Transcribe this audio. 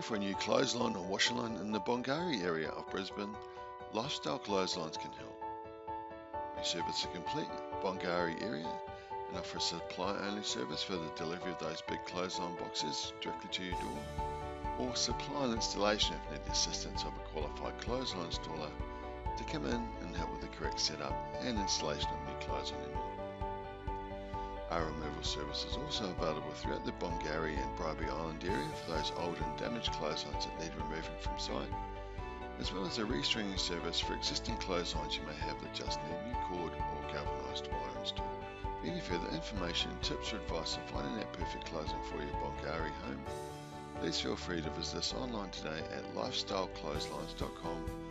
Looking for a new clothesline or washing line in the Bongaree area of Brisbane? Lifestyle Clotheslines can help. We service a complete Bongaree area and offer a supply only service for the delivery of those big clothesline boxes directly to your door, or supply and installation if you need the assistance of a qualified clothesline installer to come in and help with the correct setup and installation of new clothesline our removal service is also available throughout the Bongaree and Bribie Island area for those old and damaged clotheslines that need removing from site, as well as a restringing service for existing clotheslines you may have that just need new cord or galvanised wire installed. For any further information, tips or advice on finding that perfect clothesline for your Bongaree home, please feel free to visit us online today at lifestyleclotheslines.com.au.